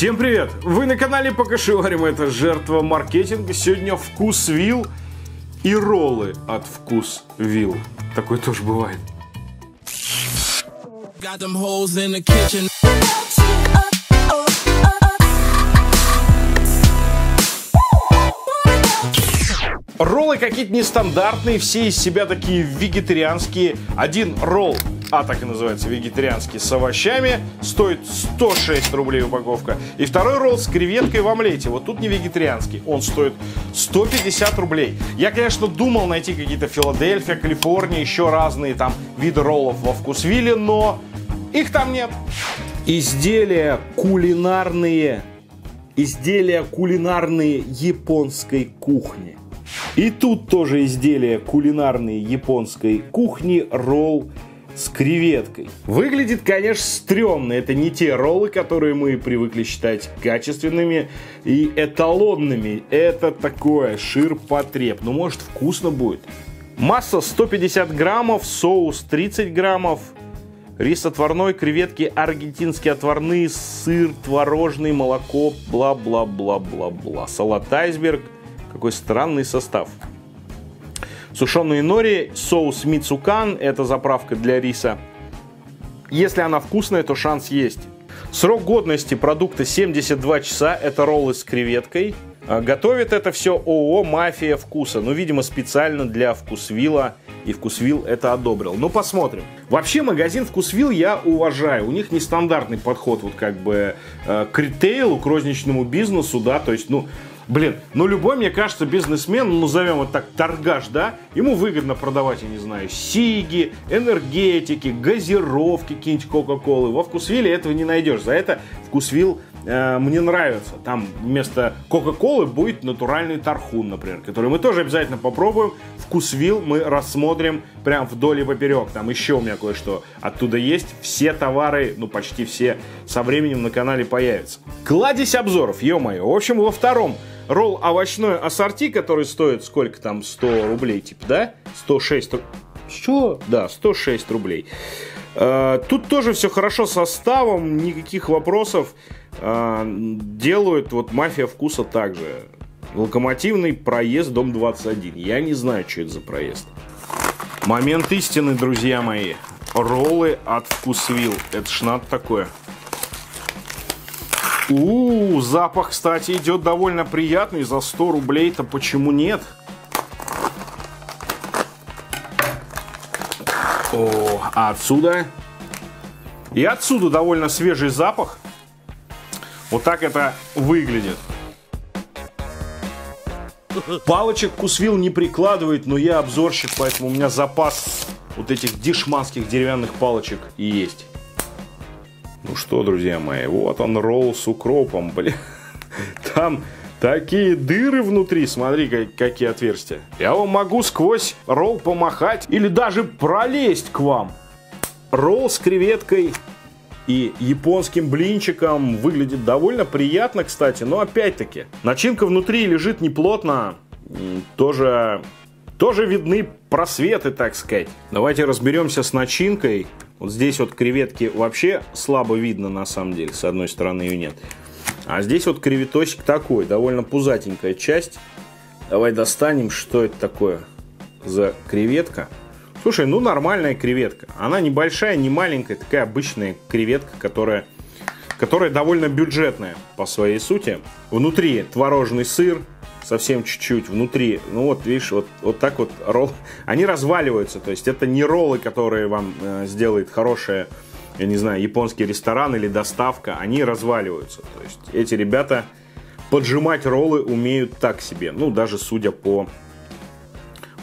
Всем привет! Вы на канале Покашеварим, это жертва маркетинга. Сегодня вкус вил и роллы от вкус вил. Такое тоже бывает. Роллы какие-то нестандартные, все из себя такие вегетарианские. Один ролл, а так и называется, вегетарианский, с овощами, стоит 106 рублей упаковка. И второй ролл с креветкой в омлете. Вот тут не вегетарианский, он стоит 150 рублей. Я, конечно, думал найти какие-то Филадельфия, Калифорния, еще разные там виды роллов во вкусвилле, но их там нет. Изделия кулинарные. Изделия кулинарные японской кухни. И тут тоже изделия кулинарной японской кухни, ролл с креветкой. Выглядит, конечно, стрёмно. Это не те роллы, которые мы привыкли считать качественными и эталонными. Это такое ширпотреб. Ну, может, вкусно будет. Масса 150 граммов, соус 30 граммов, рис отварной, креветки аргентинские отварные, сыр творожный, молоко, бла-бла-бла-бла-бла. Салат айсберг – какой странный состав. Сушеные нори, соус мицукан, это заправка для риса. Если она вкусная, то шанс есть. Срок годности продукта 72 часа, это роллы с креветкой. А, готовит это все ООО «Мафия вкуса». Ну, видимо, специально для Вкусвилла. И Вкусвилл это одобрил. Ну, посмотрим. Вообще, магазин Вкусвилл я уважаю. У них нестандартный подход вот как бы э, к ритейлу, к розничному бизнесу, да. То есть, ну, Блин, ну любой, мне кажется, бизнесмен, ну назовем вот так, торгаш, да, ему выгодно продавать, я не знаю, сиги, энергетики, газировки, какие-нибудь Кока-Колы. Во Вкусвилле этого не найдешь. За это Вкусвилл э, мне нравится. Там вместо Кока-Колы будет натуральный тархун, например, который мы тоже обязательно попробуем. Вкусвилл мы рассмотрим прям вдоль и поперек. Там еще у меня кое-что оттуда есть. Все товары, ну почти все, со временем на канале появятся. Кладезь обзоров, ё-моё. В общем, во втором ролл овощной ассорти, который стоит сколько там, 100 рублей, типа, да? 106 Что? Да, 106 рублей. Тут тоже все хорошо с составом, никаких вопросов. Э, делают вот мафия вкуса также. Локомотивный проезд, дом 21. Я не знаю, что это за проезд. Момент истины, друзья мои. Роллы от Вкусвилл. Это ж надо такое. У, запах, кстати, идет довольно приятный. За 100 рублей-то почему нет? О, а отсюда? И отсюда довольно свежий запах. Вот так это выглядит. Палочек Кусвил не прикладывает, но я обзорщик, поэтому у меня запас вот этих дешманских деревянных палочек и есть. Ну что, друзья мои, вот он ролл с укропом, блин. Там такие дыры внутри, смотри, как, какие отверстия. Я вам могу сквозь ролл помахать или даже пролезть к вам. Ролл с креветкой и японским блинчиком выглядит довольно приятно, кстати. Но опять-таки, начинка внутри лежит неплотно. Тоже, тоже видны просветы, так сказать. Давайте разберемся с начинкой. Вот здесь вот креветки вообще слабо видно на самом деле. С одной стороны ее нет. А здесь вот креветочек такой, довольно пузатенькая часть. Давай достанем, что это такое за креветка. Слушай, ну нормальная креветка. Она небольшая, не маленькая, такая обычная креветка, которая, которая довольно бюджетная по своей сути. Внутри творожный сыр, совсем чуть-чуть внутри. Ну вот, видишь, вот, вот так вот ролл. Они разваливаются, то есть это не роллы, которые вам э, сделает хорошая, я не знаю, японский ресторан или доставка. Они разваливаются. То есть эти ребята поджимать роллы умеют так себе. Ну, даже судя по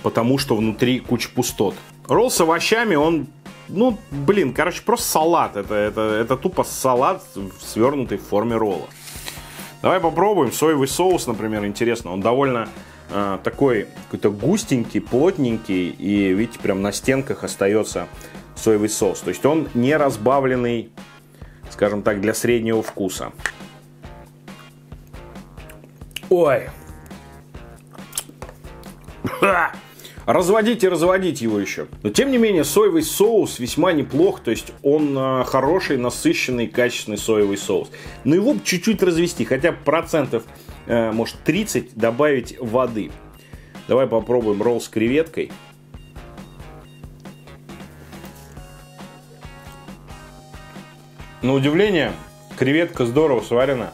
потому что внутри куча пустот. Ролл с овощами, он ну, блин, короче, просто салат. Это, это, это тупо салат, свернутый в форме ролла. Давай попробуем. Соевый соус, например, интересно. Он довольно э, такой какой-то густенький, плотненький. И, видите, прям на стенках остается соевый соус. То есть он не разбавленный, скажем так, для среднего вкуса. Ой. разводить и разводить его еще. Но тем не менее, соевый соус весьма неплох, то есть он э, хороший, насыщенный, качественный соевый соус. Но его чуть-чуть развести, хотя процентов, э, может, 30 добавить воды. Давай попробуем ролл с креветкой. На удивление, креветка здорово сварена.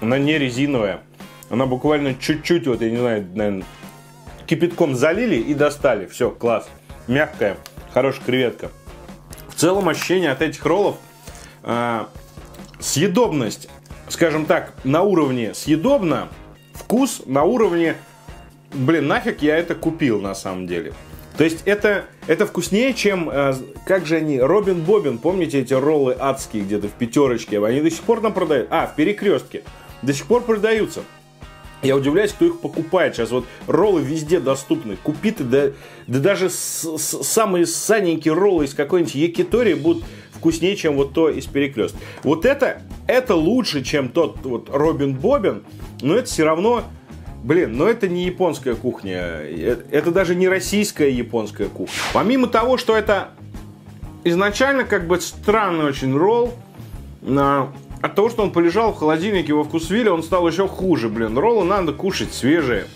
Она не резиновая. Она буквально чуть-чуть, вот я не знаю, наверное, кипятком залили и достали. Все, класс. Мягкая, хорошая креветка. В целом ощущение от этих роллов э, съедобность, скажем так, на уровне съедобно, вкус на уровне, блин, нафиг я это купил на самом деле. То есть это, это вкуснее, чем, э, как же они, Робин Бобин, помните эти роллы адские где-то в пятерочке, они до сих пор там продают, а, в перекрестке, до сих пор продаются. Я удивляюсь, кто их покупает сейчас. Вот роллы везде доступны. Купи ты, да, да даже с, с, самые саненькие роллы из какой-нибудь Якитории будут вкуснее, чем вот то из перекрестка. Вот это, это лучше, чем тот вот Робин Бобин, но это все равно Блин, но это не японская кухня. Э, это даже не российская японская кухня. Помимо того, что это изначально как бы странный очень ролл, от того, что он полежал в холодильнике во вкусвилле, он стал еще хуже, блин. Роллы надо кушать свежие,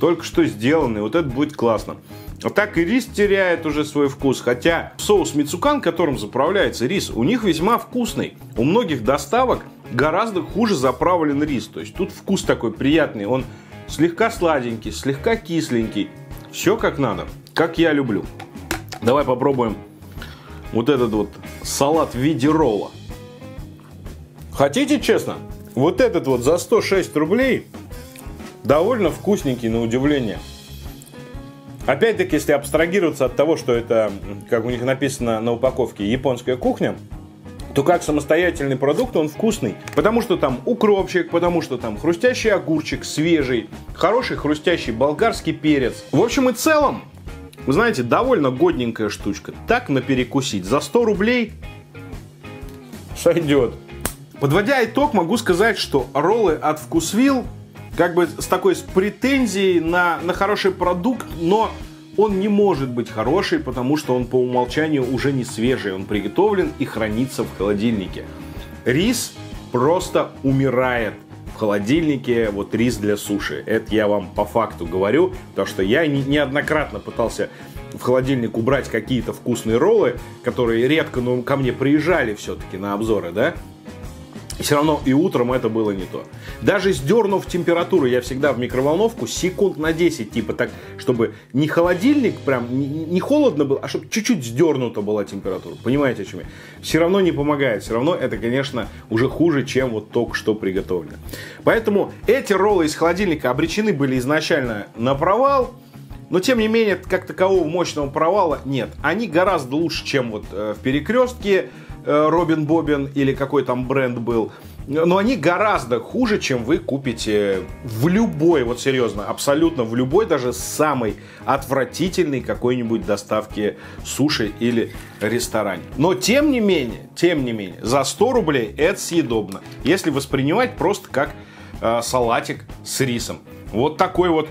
только что сделанные. Вот это будет классно. А так и рис теряет уже свой вкус. Хотя соус мицукан, которым заправляется рис, у них весьма вкусный. У многих доставок гораздо хуже заправлен рис. То есть тут вкус такой приятный. Он слегка сладенький, слегка кисленький. Все как надо, как я люблю. Давай попробуем вот этот вот салат в виде ролла. Хотите честно? Вот этот вот за 106 рублей довольно вкусненький на удивление. Опять-таки, если абстрагироваться от того, что это, как у них написано на упаковке, японская кухня, то как самостоятельный продукт он вкусный. Потому что там укропчик, потому что там хрустящий огурчик, свежий, хороший хрустящий болгарский перец. В общем и целом, вы знаете, довольно годненькая штучка. Так на перекусить. За 100 рублей сойдет. Подводя итог, могу сказать, что роллы от Вкусвилл как бы с такой с претензией на, на хороший продукт, но он не может быть хороший, потому что он по умолчанию уже не свежий. Он приготовлен и хранится в холодильнике. Рис просто умирает в холодильнике. Вот рис для суши. Это я вам по факту говорю, потому что я не, неоднократно пытался в холодильник убрать какие-то вкусные роллы, которые редко, но ко мне приезжали все-таки на обзоры, да, все равно и утром это было не то. Даже сдернув температуру, я всегда в микроволновку секунд на 10, типа так, чтобы не холодильник прям, не, не холодно было, а чтобы чуть-чуть сдернута была температура. Понимаете, о чем я? Все равно не помогает. Все равно это, конечно, уже хуже, чем вот только что приготовлено. Поэтому эти роллы из холодильника обречены были изначально на провал. Но, тем не менее, как такового мощного провала нет. Они гораздо лучше, чем вот э, в перекрестке Робин Бобин или какой там бренд был. Но они гораздо хуже, чем вы купите в любой, вот серьезно, абсолютно в любой, даже самой отвратительной какой-нибудь доставке суши или ресторане. Но тем не менее, тем не менее, за 100 рублей это съедобно. Если воспринимать просто как э, салатик с рисом. Вот такой вот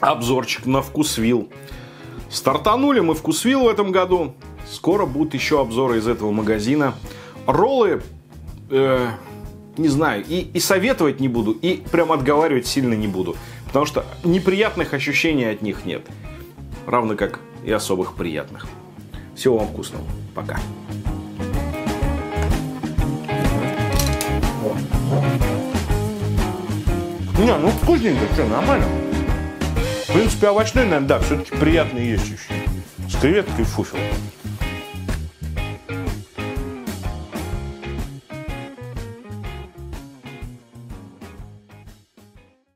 обзорчик на вкусвил. Стартанули мы вкусвил в этом году. Скоро будут еще обзоры из этого магазина. Роллы, э, не знаю, и, и советовать не буду, и прям отговаривать сильно не буду. Потому что неприятных ощущений от них нет. Равно как и особых приятных. Всего вам вкусного. Пока. Не, ну вкусненько, что, нормально. В принципе, овощной, наверное, да, все-таки приятный есть еще. С креветкой и фуфелом.